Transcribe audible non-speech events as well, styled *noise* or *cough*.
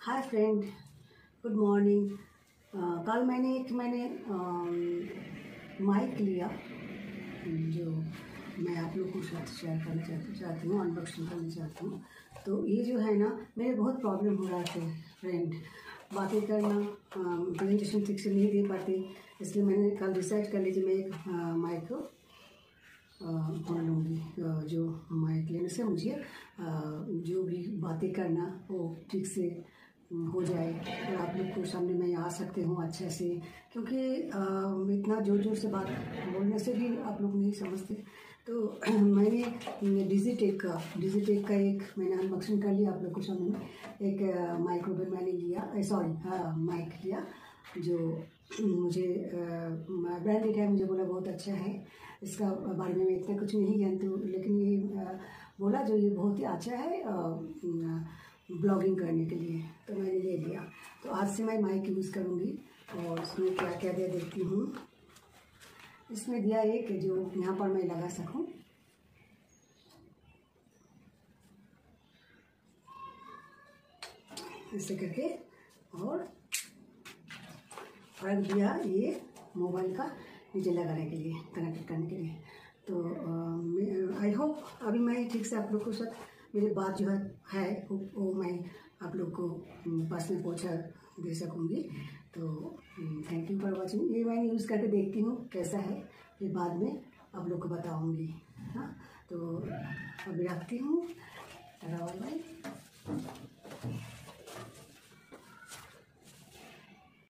Hi friend good morning कल मैंने एक मैंने माइक लिया, जो मैं आप लोग को साथ शेयर करना चाहती चाहती हूँ अनबॉक्सिंग करना चाहती हूँ। तो ये जो है ना, मेरे बहुत प्रॉब्लम हो रहा था फ्रेंड बातें करना प्रेजेंटेशन ठीक से नहीं दे पाते, इसलिए मैंने कल डिसाइड कर लीजिए मैं एक माइक पढ़ लूँगी जो माइक लेने से मुझे जो भी बातें करना, वो ठीक से हो जाए। और आप लोग को सामने मैं आ सकते हूँ अच्छे से। क्योंकि इतना ज़ोर ज़ोर से बात बोलने से भी आप लोग नहीं समझते। तो *clears throat* मैंने डिजिटेक का डिजिटेक का एक, मैंने अनबॉक्सिंग कर लिया आप लोग को सामने। एक माइक्रोवेव मैंने लिया सॉरी हाँ माइक लिया, जो *clears throat* मुझे ब्रांडेड है, मुझे बोला बहुत अच्छा है। इसका बारे में मैं इतना कुछ नहीं जानती हूँ, लेकिन ये बोला जो ये बहुत ही अच्छा है ब्लॉगिंग करने के लिए तो मैंने ले लिया। तो आज से मैं माइक यूज़ करूँगी और उसमें क्या क्या दिया देखती हूँ। इसमें दिया एक जो यहाँ पर मैं लगा सकूँ। ऐसे करके, और रख दिया ये मोबाइल का नीचे लगाने के लिए कनेक्ट करने के लिए। तो आई होप अभी मैं ठीक से आप लोग को साथ मेरी बात जो है है वो, वो मैं आप लोग को बस में पहुँचा दे सकूँगी। तो थैंक यू फॉर वॉचिंग ये मैं यूज़ करके देखती हूँ कैसा है। फिर बाद में आप लोग को बताऊँगी हाँ। तो अभी रखती हूँ।